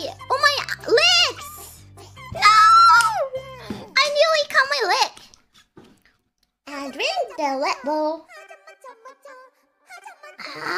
Oh my! Oh my legs! No! I nearly cut my leg. And drink the Red Bull. Ah.